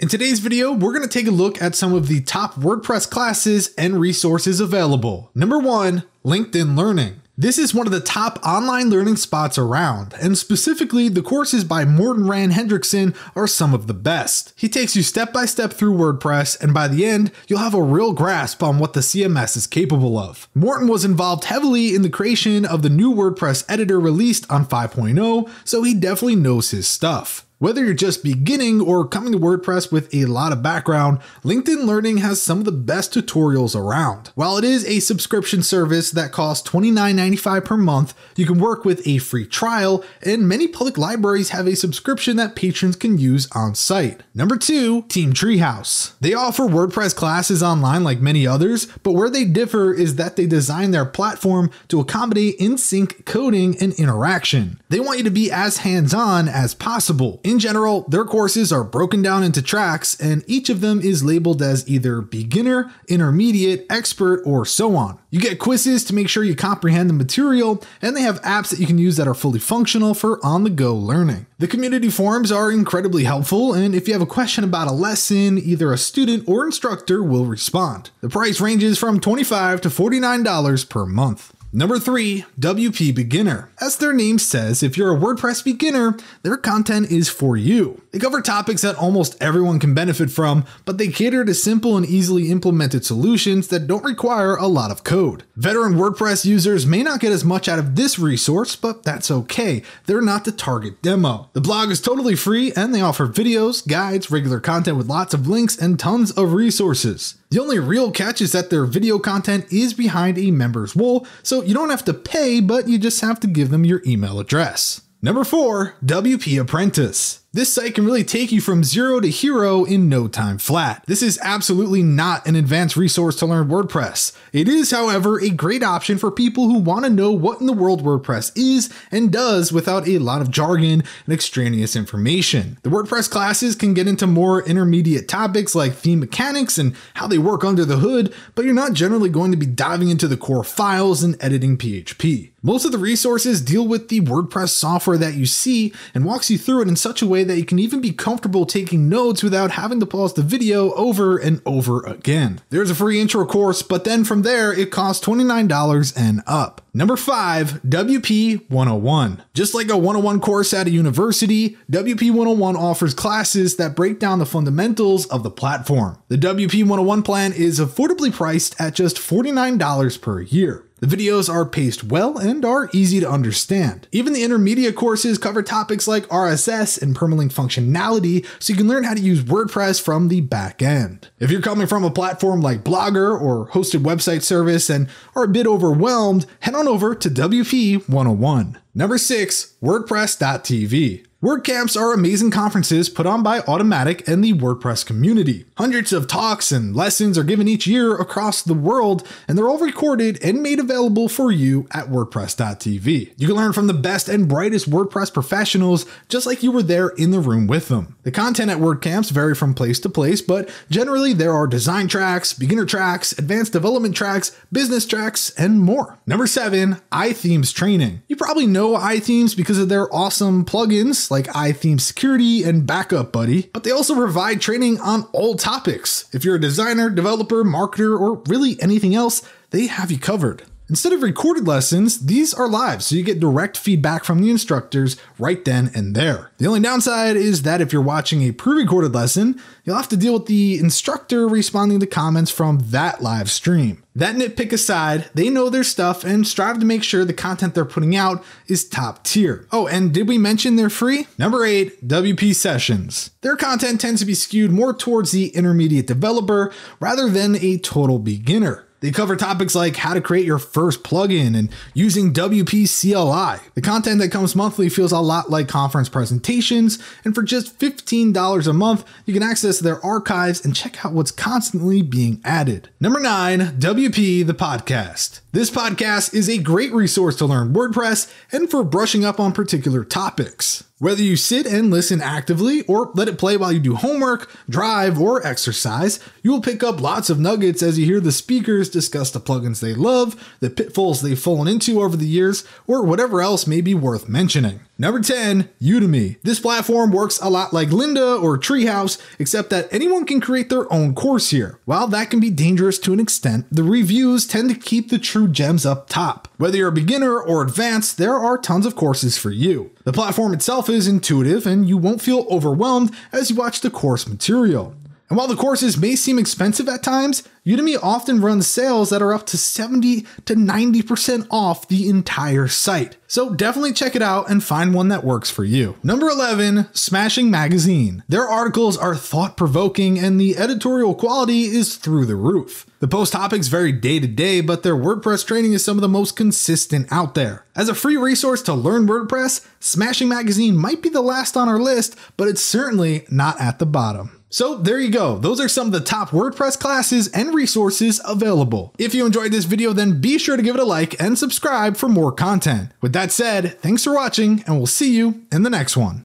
In today's video, we're going to take a look at some of the top WordPress classes and resources available. Number one, LinkedIn Learning. This is one of the top online learning spots around, and specifically, the courses by Morten Rand Hendriksen are some of the best. He takes you step by step through WordPress, and by the end, you'll have a real grasp on what the CMS is capable of. Morten was involved heavily in the creation of the new WordPress editor released on 5.0, so he definitely knows his stuff. Whether you're just beginning or coming to WordPress with a lot of background, LinkedIn Learning has some of the best tutorials around. While it is a subscription service that costs $29.95 per month, you can work with a free trial, and many public libraries have a subscription that patrons can use on site. Number two, Team Treehouse. They offer WordPress classes online like many others, but where they differ is that they design their platform to accommodate in sync coding and interaction. They want you to be as hands on as possible. In general, their courses are broken down into tracks, and each of them is labeled as either beginner, intermediate, expert, or so on. You get quizzes to make sure you comprehend the material, and they have apps that you can use that are fully functional for on the go learning. The community forums are incredibly helpful, and if you have a question about a lesson, either a student or instructor will respond. The price ranges from 25 to $49 per month. Number three, WP Beginner. As their name says, if you're a WordPress beginner, their content is for you. They cover topics that almost everyone can benefit from, but they cater to simple and easily implemented solutions that don't require a lot of code. Veteran WordPress users may not get as much out of this resource, but that's okay. They're not the target demo. The blog is totally free and they offer videos, guides, regular content with lots of links, and tons of resources. The only real catch is that their video content is behind a member's wall, so you don't have to pay, but you just have to give them your email address. Number 4, WP Apprentice. This site can really take you from zero to hero in no time flat. This is absolutely not an advanced resource to learn WordPress. It is, however, a great option for people who want to know what in the world WordPress is and does without a lot of jargon and extraneous information. The WordPress classes can get into more intermediate topics like theme mechanics and how they work under the hood, but you're not generally going to be diving into the core files and editing PHP. Most of the resources deal with the WordPress software that you see and walks you through it in such a way that you can even be comfortable taking notes without having to pause the video over and over again. There's a free intro course, but then from there it costs $29 and up. Number 5, WP 101. Just like a 101 course at a university, WP 101 offers classes that break down the fundamentals of the platform. The WP 101 plan is affordably priced at just $49 per year. The videos are paced well and are easy to understand. Even the intermediate courses cover topics like RSS and permalink functionality, so you can learn how to use WordPress from the back end. If you're coming from a platform like Blogger or hosted website service and are a bit overwhelmed, head on over to WP 101. Number 6, WordPress.tv. WordCamps are amazing conferences put on by Automattic and the WordPress community. Hundreds of talks and lessons are given each year across the world, and they're all recorded and made available for you at WordPress.tv. You can learn from the best and brightest WordPress professionals just like you were there in the room with them. The content at WordCamps vary from place to place, but generally there are design tracks, beginner tracks, advanced development tracks, business tracks, and more. Number 7, iThemes Training. You probably know iThemes because of their awesome plugins like iTheme Security and Backup Buddy, but they also provide training on all topics. If you're a designer, developer, marketer, or really anything else, they have you covered. Instead of recorded lessons, these are live, so you get direct feedback from the instructors right then and there. The only downside is that if you're watching a pre recorded lesson, you'll have to deal with the instructor responding to comments from that live stream. That nitpick aside, they know their stuff and strive to make sure the content they're putting out is top tier. Oh, and did we mention they're free? Number 8, WP Sessions. Their content tends to be skewed more towards the intermediate developer rather than a total beginner. They cover topics like how to create your first plugin and using WP CLI. The content that comes monthly feels a lot like conference presentations, and for just $15 a month, you can access their archives and check out what's constantly being added. Number 9, WP the podcast. This podcast is a great resource to learn WordPress and for brushing up on particular topics. Whether you sit and listen actively or let it play while you do homework, drive, or exercise, you will pick up lots of nuggets as you hear the speakers discuss the plugins they love, the pitfalls they've fallen into over the years, or whatever else may be worth mentioning. Number 10, Udemy. This platform works a lot like Lynda or Treehouse, except that anyone can create their own course here. While that can be dangerous to an extent, the reviews tend to keep the true gems up top. Whether you're a beginner or advanced, there are tons of courses for you. The platform itself is intuitive and you won't feel overwhelmed as you watch the course material. And while the courses may seem expensive at times, Udemy often runs sales that are up to 70 to 90% off the entire site. So definitely check it out and find one that works for you. Number 11, Smashing Magazine. Their articles are thought provoking and the editorial quality is through the roof. The post topics vary day to day, but their WordPress training is some of the most consistent out there. As a free resource to learn WordPress, Smashing Magazine might be the last on our list, but it's certainly not at the bottom. So there you go. Those are some of the top WordPress classes and resources available. If you enjoyed this video, then be sure to give it a like and subscribe for more content. With that said, thanks for watching and we'll see you in the next one.